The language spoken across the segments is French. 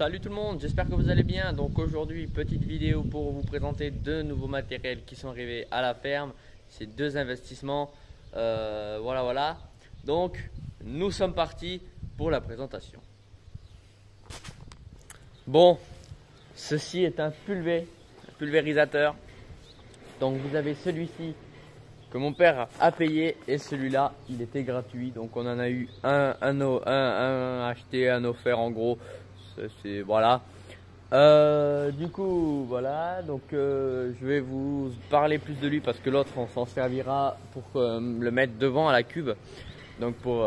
Salut tout le monde, j'espère que vous allez bien. Donc aujourd'hui, petite vidéo pour vous présenter deux nouveaux matériels qui sont arrivés à la ferme. C'est deux investissements. Euh, voilà, voilà. Donc, nous sommes partis pour la présentation. Bon, ceci est un pulvé, pulvérisateur. Donc vous avez celui-ci que mon père a payé et celui-là il était gratuit donc on en a eu un, un, un acheté un offert en gros c'est voilà euh, du coup voilà donc euh, je vais vous parler plus de lui parce que l'autre on s'en servira pour euh, le mettre devant à la cube donc pour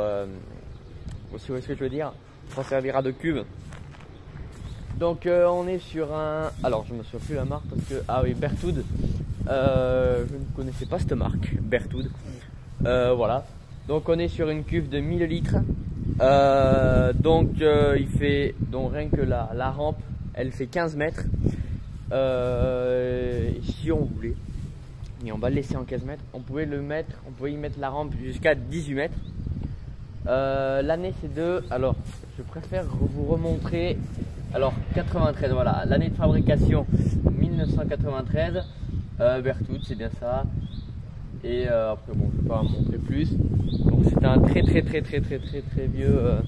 aussi ce que je veux dire? On s'en servira de cube donc on est sur un alors je me souviens plus la marque parce que ah oui Berthoud euh, je ne connaissais pas cette marque, Berthoud. Euh, voilà. Donc on est sur une cuve de 1000 litres. Euh, donc il fait donc rien que la, la, rampe, elle fait 15 mètres. si on voulait, et on va le laisser en 15 mètres, on pouvait le mettre, on pouvait y mettre la rampe jusqu'à 18 mètres. L'année c'est de, alors je préfère vous remontrer, alors 93, voilà, l'année de fabrication 1993. Euh, Berthoud, c'est bien ça. Et euh, après, bon, je vais pas en montrer plus. Donc, c'est un très, très, très, très, très, très, très vieux euh,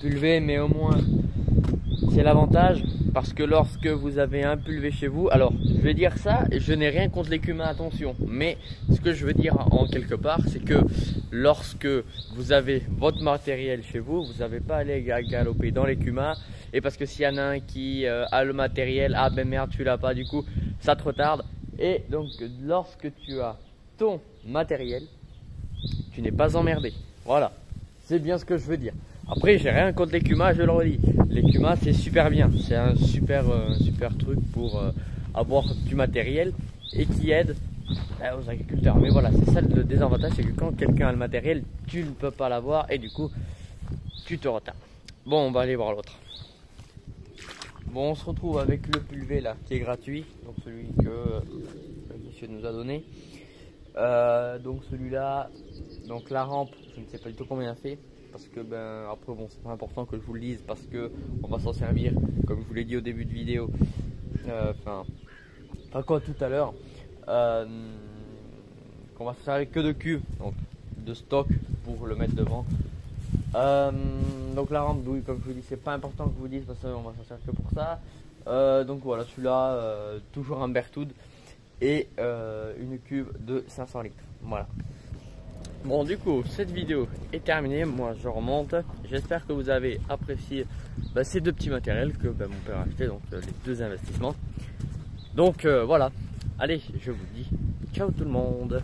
pulvé, mais au moins, c'est l'avantage parce que lorsque vous avez un pulvé chez vous, alors je vais dire ça, je n'ai rien contre l'écumin, attention, mais ce que je veux dire en quelque part, c'est que lorsque vous avez votre matériel chez vous, vous n'avez pas à aller galoper dans l'écumin, et parce que s'il y en a un qui a le matériel, ah ben merde, tu l'as pas, du coup, ça te retarde, et donc, lorsque tu as matériel, tu n'es pas emmerdé. Voilà, c'est bien ce que je veux dire. Après, j'ai rien contre l'écuma, je le redis. L'écuma, c'est super bien. C'est un super, euh, super truc pour euh, avoir du matériel et qui aide euh, aux agriculteurs. Mais voilà, c'est ça le désavantage, c'est que quand quelqu'un a le matériel, tu ne peux pas l'avoir et du coup, tu te retardes. Bon, on va aller voir l'autre. Bon, on se retrouve avec le pulvé là qui est gratuit, donc celui que monsieur nous a donné. Euh, donc celui-là, donc la rampe, je ne sais pas du tout combien il fait, parce que ben après bon c'est pas important que je vous le dise parce que on va s'en servir, comme je vous l'ai dit au début de vidéo. Euh, enfin, pas quoi tout à l'heure, qu'on va se servir que de cubes, donc de stock pour le mettre devant. Euh, donc la rampe douille, comme je vous dis, c'est pas important que je vous dise parce qu'on va s'en servir que pour ça. Euh, donc voilà, celui-là, euh, toujours un Berthoud et une cuve de 500 litres. Voilà. Bon, du coup, cette vidéo est terminée. Moi, je remonte. J'espère que vous avez apprécié bah, ces deux petits matériels que bah, mon père a acheté, donc les deux investissements. Donc voilà. Allez, je vous dis ciao tout le monde.